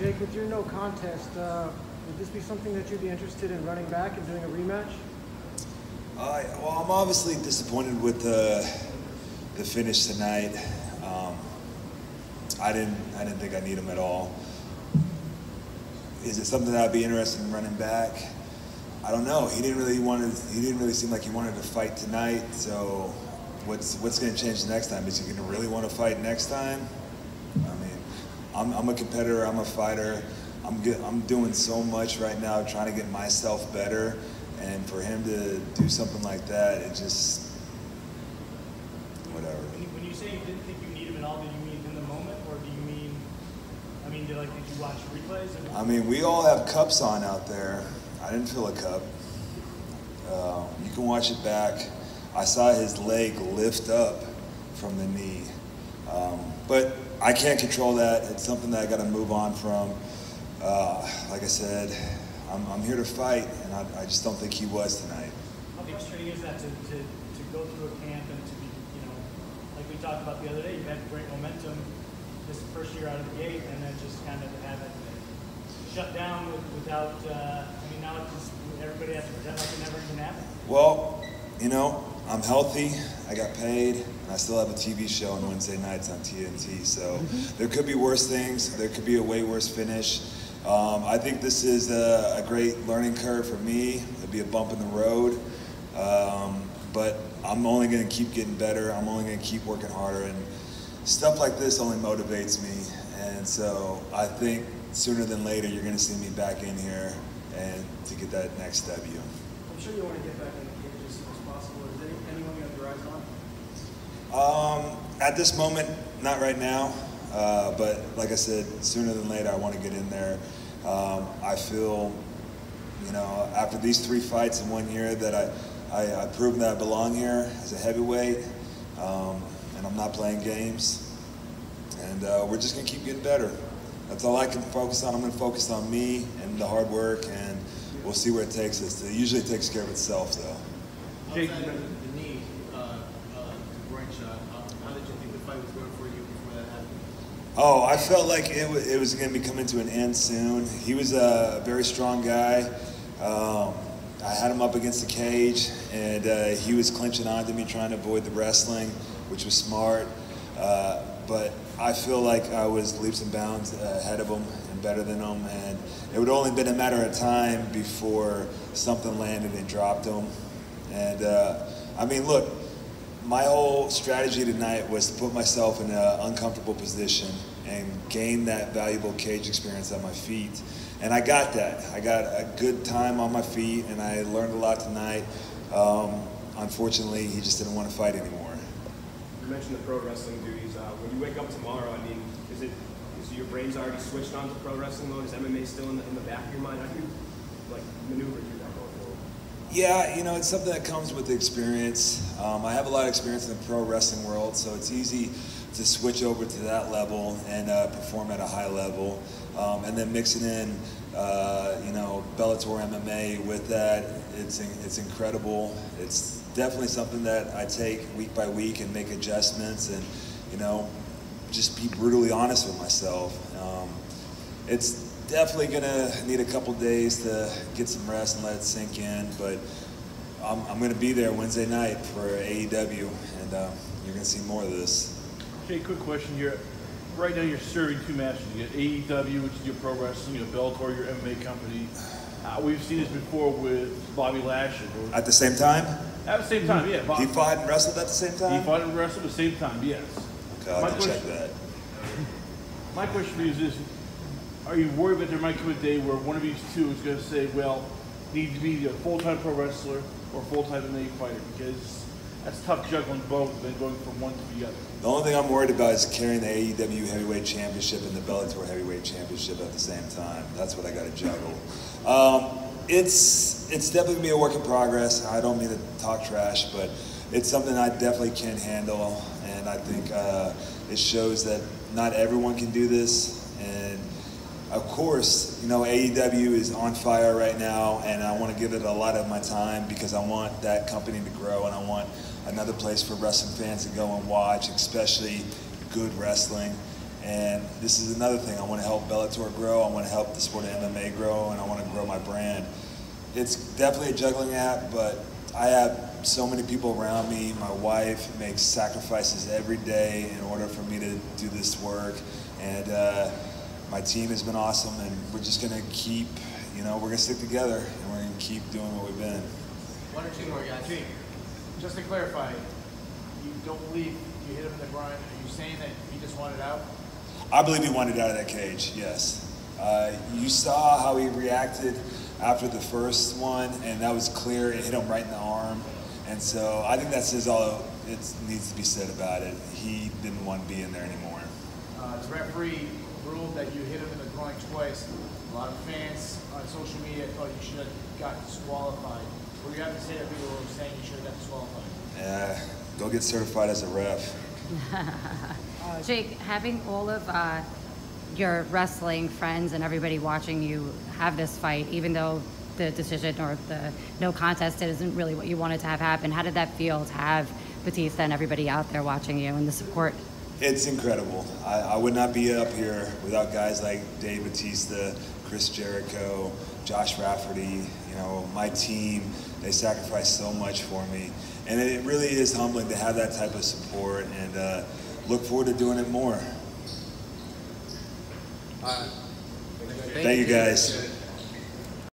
Jake, with your no contest, uh, would this be something that you'd be interested in running back and doing a rematch? Uh, well, I'm obviously disappointed with the the finish tonight. Um, I didn't I didn't think I kneed him at all. Is it something that I'd be interested in running back? I don't know. He didn't really want to. He didn't really seem like he wanted to fight tonight. So, what's what's going to change next time? Is he going to really want to fight next time? I mean, I'm, I'm a competitor. I'm a fighter. I'm good, I'm doing so much right now, trying to get myself better, and for him to do something like that, it just whatever. When you, when you say you didn't think you kneed him at all, do you mean in the moment, or do you mean? I mean, did, like, did you watch replays? I mean, we all have cups on out there. I didn't feel a cup. Uh, you can watch it back. I saw his leg lift up from the knee. Um, but I can't control that. It's something that I got to move on from. Uh, like I said, I'm, I'm, here to fight, and I, I, just don't think he was tonight. How frustrating is that to, to, to go through a camp and to be, you know, like we talked about the other day, you had great momentum this first year out of the gate, and then just kind of have it shut down without, uh, I mean, now it's just, everybody has to pretend like it never even happened. Well, you know, I'm healthy, I got paid, and I still have a TV show on Wednesday nights on TNT. So mm-hmm. there could be worse things. There could be a way worse finish. Um, I think this is a, a, great learning curve for me. It'll be a bump in the road. Um, but I'm only going to keep getting better. I'm only going to keep working harder. And stuff like this only motivates me. And so I think sooner than later, you're going to see me back in here and to get that next W. I'm sure you want to get back in the cage as soon as possible. Is anyone you have your eyes on? Um, at this moment, not right now. Uh, but like I said, sooner than later, I want to get in there. Um, I feel, you know, after these three fights in one year, that I, I, I proven that I belong here as a heavyweight, um, and I'm not playing games. And uh, we're just going to keep getting better. That's all I can focus on. I'm to focus on me and the hard work, and we'll see where it takes us. It usually takes care of itself, though. Jake, the knee, uh, uh, groin shot. How did you think the fight was going for you? Oh, I felt like it, it was going to be coming to an end soon. He was a very strong guy. Um, I had him up against the cage, and uh, he was clinching onto me, trying to avoid the wrestling, which was smart. Uh, but I feel like I was leaps and bounds ahead of them and better than them, and it would only been a matter of time before something landed and dropped them. And uh, I mean, look, my whole strategy tonight was to put myself in an uncomfortable position and gain that valuable cage experience at my feet. And I got that. I got a good time on my feet, and I learned a lot tonight. Um, unfortunately, he just didn't want to fight anymore. Mentioned the pro wrestling duties. Uh, when you wake up tomorrow, I mean, is it is your brain's already switched on to pro wrestling mode? Is MMA still in the, in the back of your mind? How do you like maneuver through that going forward? Yeah, you know, it's something that comes with the experience. Um, I have a lot of experience in the pro wrestling world, so it's easy to switch over to that level and uh, perform at a high level. Um, and then mixing in, uh, you know, Bellator MMA with that, it's, it's incredible. It's definitely something that I take week by week and make adjustments and, you know, just be brutally honest with myself. Um, it's definitely gonna need a couple days to get some rest and let it sink in, but I'm, I'm gonna be there Wednesday night for AEW, and uh, you're gonna see more of this. Jay, quick question here. Right now, you're serving two matches. You got AEW, which is your pro wrestling, you have Bellator, your MMA company. Uh, we've seen this before with Bobby Lashley. At the same time? At the same time, yeah. Bob, he fought and wrestled at the same time? He fought and wrestled at the same time, yes. Okay, I'll question, check that. My question for you is this. Are you worried that there might come a day where one of these two is going to say, well, need to be a full-time pro wrestler or full-time MMA fighter? Because that's tough juggling both and going from one to the other. The only thing I'm worried about is carrying the AEW Heavyweight Championship and the Bellator Heavyweight Championship at the same time. That's what I got to juggle. Um, it's it's definitely gonna be a work in progress. I don't mean to talk trash, but it's something I definitely can handle, and I think uh, it shows that not everyone can do this. And of course, you know AEW is on fire right now, and I want to give it a lot of my time because I want that company to grow, and I want another place for wrestling fans to go and watch, especially good wrestling. And this is another thing. I want to help Bellator grow. I want to help the sport of MMA grow, and I want to grow my brand. It's definitely a juggling act, but I have so many people around me. My wife makes sacrifices every day in order for me to do this work, and uh, my team has been awesome. And we're just gonna keep, you know, we're gonna stick together, and we're gonna keep doing what we've been. One or two more guys. Gene, just to clarify, you don't believe you hit him in the groin. Are you saying that he just wanted out? I believe he wanted out of that cage. Yes. Uh, you saw how he reacted after the first one, and that was clear. It hit him right in the arm, and so I think that says all it needs to be said about it. He didn't want to be in there anymore. Uh, the referee ruled that you hit him in the groin twice. A lot of fans on social media thought you should have got disqualified. What do you have to say to people who are saying you should have got disqualified? Yeah, go get certified as a ref. Jake, having all of uh, your wrestling friends and everybody watching you have this fight, even though the decision or the no contest isn't really what you wanted to have happen, how did that feel to have Batista and everybody out there watching you and the support? It's incredible. I, I would not be up here without guys like Dave Batista, Chris Jericho, Josh Rafferty, you know, my team. They sacrificed so much for me. And it really is humbling to have that type of support and uh, look forward to doing it more. Thank you guys.